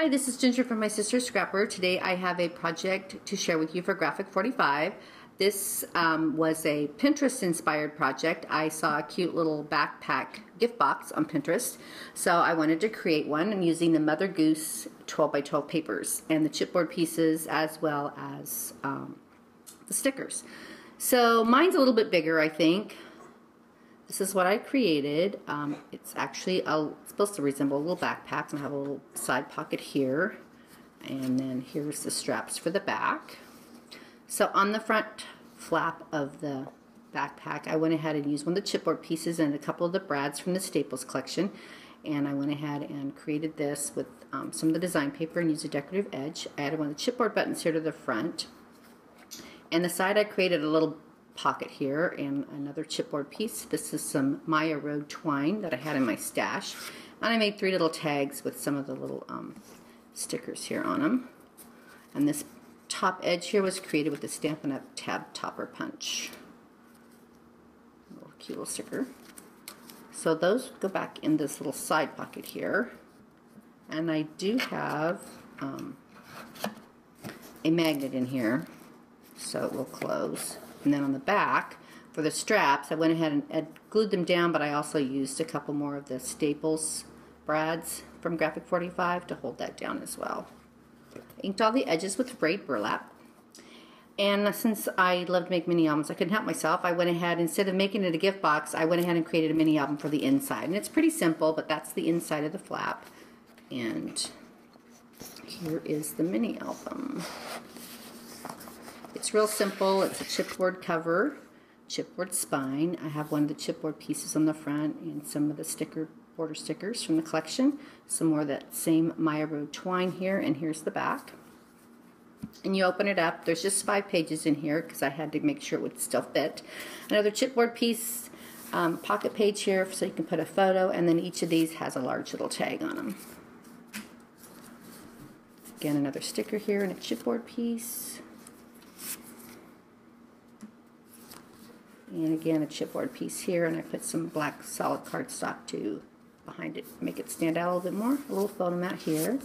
Hi, this is Ginger from My Sisters Scrapper. Today I have a project to share with you for Graphic 45. This um, was a Pinterest inspired project. I saw a cute little backpack gift box on Pinterest, so I wanted to create one. I'm using the Mother Goose 12 by 12 papers and the chipboard pieces as well as um, the stickers. So mine's a little bit bigger, I think. This is what I created. Um, it's actually a, it's supposed to resemble a little backpack I have a little side pocket here. And then here's the straps for the back. So on the front flap of the backpack, I went ahead and used one of the chipboard pieces and a couple of the brads from the Staples collection. And I went ahead and created this with um, some of the design paper and used a decorative edge. I added one of the chipboard buttons here to the front. And the side I created a little pocket here and another chipboard piece. This is some Maya Road twine that I had in my stash. And I made three little tags with some of the little um, stickers here on them. And this top edge here was created with the Stampin' Up! Tab Topper Punch. A little cute little sticker. So those go back in this little side pocket here. And I do have um, a magnet in here, so it will close. And then on the back, for the straps, I went ahead and, and glued them down, but I also used a couple more of the Staples brads from Graphic 45 to hold that down as well. Inked all the edges with frayed burlap. And since I love to make mini albums, I couldn't help myself. I went ahead, instead of making it a gift box, I went ahead and created a mini album for the inside. And it's pretty simple, but that's the inside of the flap. And here is the mini album. It's real simple. It's a chipboard cover, chipboard spine. I have one of the chipboard pieces on the front and some of the sticker border stickers from the collection. Some more of that same Maya Road twine here, and here's the back. And you open it up. There's just five pages in here because I had to make sure it would still fit. Another chipboard piece, um, pocket page here so you can put a photo, and then each of these has a large little tag on them. Again, another sticker here and a chipboard piece. And again, a chipboard piece here, and I put some black solid cardstock to behind it, make it stand out a little bit more. A little photo mat here.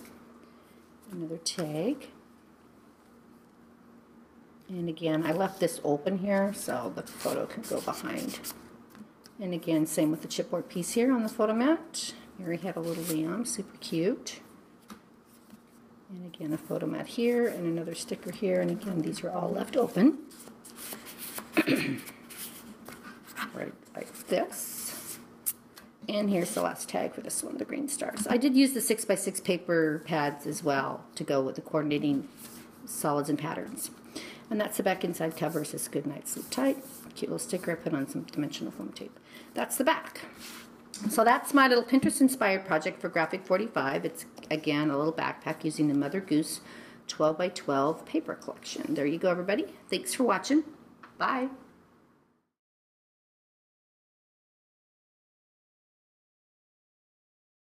Another tag. And again, I left this open here so the photo can go behind. And again, same with the chipboard piece here on the photo mat. Mary had a little lamb, super cute. And again, a photo mat here and another sticker here. And again, these are all left open. this. And here's the last tag for this one, the green stars. I did use the 6x6 paper pads as well to go with the coordinating solids and patterns. And that's the back inside cover. Says good night, sleep tight. Cute little sticker I put on some dimensional foam tape. That's the back. So that's my little Pinterest inspired project for Graphic 45. It's again a little backpack using the Mother Goose 12 by 12 paper collection. There you go everybody. Thanks for watching. Bye.